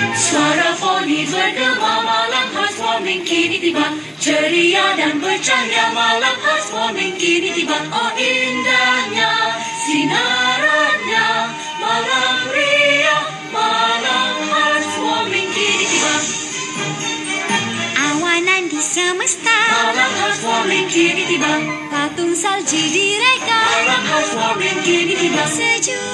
Suara foni bergema malam khas warming kini tiba. Ceria dan bercahaya malam khas warming kini tiba. Oh indahnya sinarannya. Malam ria malam khas warming kini tiba. Awanan di semesta. Malam khas warming kini tiba. Patung salji direka malam khas warming kini tiba. Sejuk.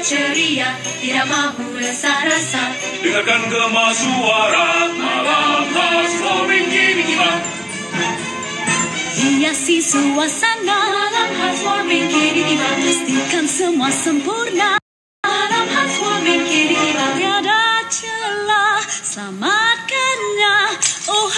Ceria tidak mahu resah rasa Dengarkan gema suara malam housewarming kini tiba Hiasi suasana malam housewarming kini tiba Pastikan semua sempurna malam housewarming kini tiba Tiada celah Selamatkannya. Oh